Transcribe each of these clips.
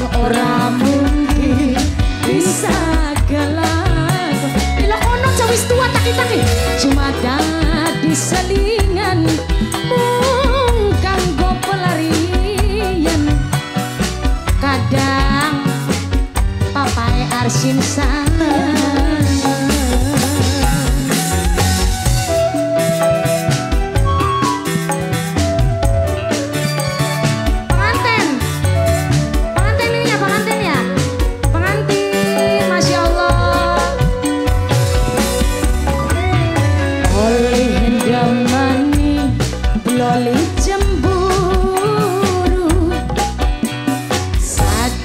Orang mungkin bisa gelap, Bila ono jawis tua taki-taki. Cuma dadi selingan Mung kanggo pelarian. Kadang papai arsim sayang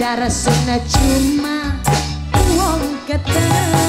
Larasana cuma uang ketemu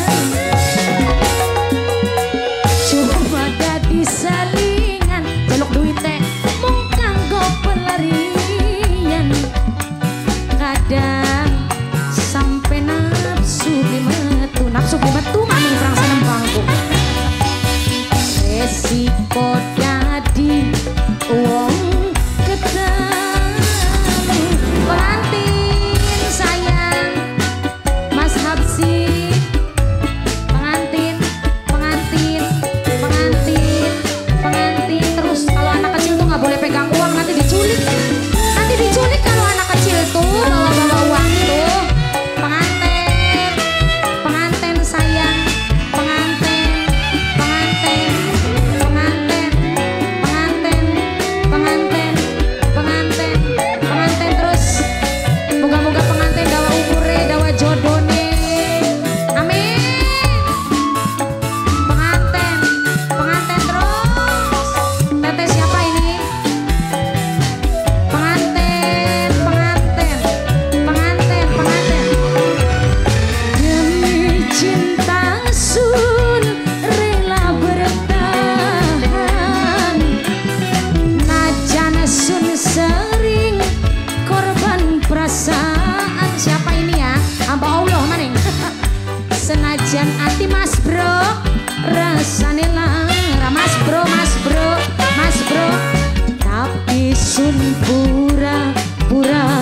Sun pura pura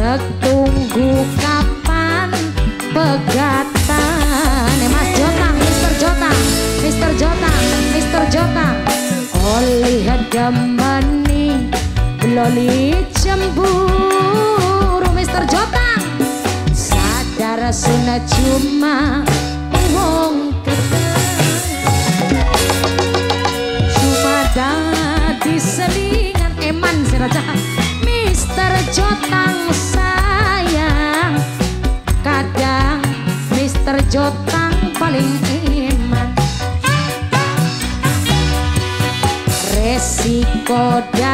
Tetunggu kapan pegatan? Eh, Emas jota, Mister jota, Mister jota, Mister jota, Oh lihat gamani Loli cemburu. Jotang sayang Kadang Mister Jotang paling iman. Resiko dan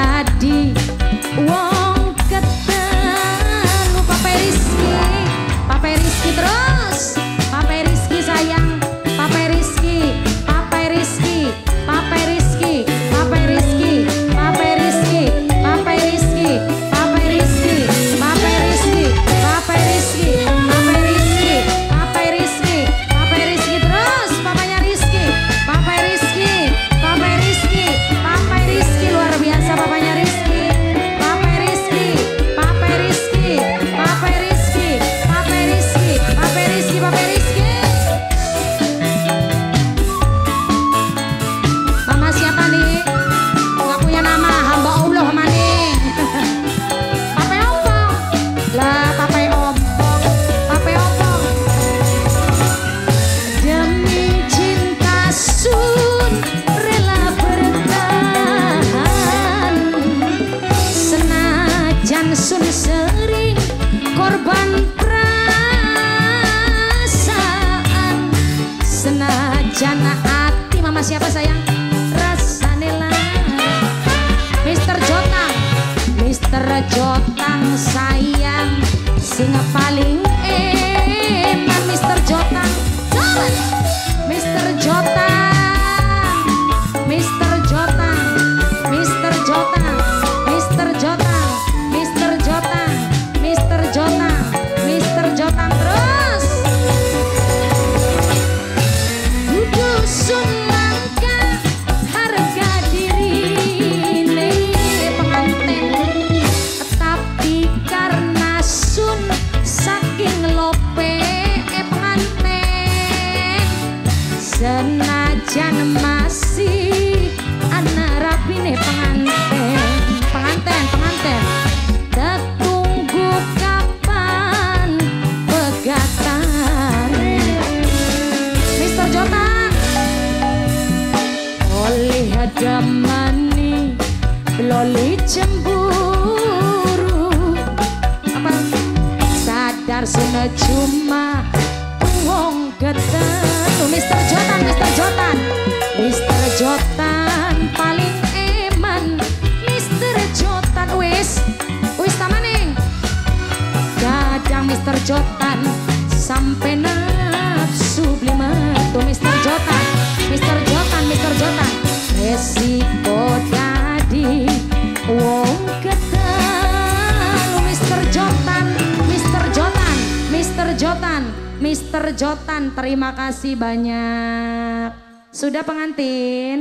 Sun sering korban perasaan. Senajana hati mama siapa sayang? loli cemburu. Apa? Sadar sana cuma wong geten Mister Jotan Mister Jotan. Mister Jotan paling eman. Mister Jotan wis. Wis tamaning kadang Mister Jotan. Mr. Jotan, terima kasih banyak. Sudah pengantin?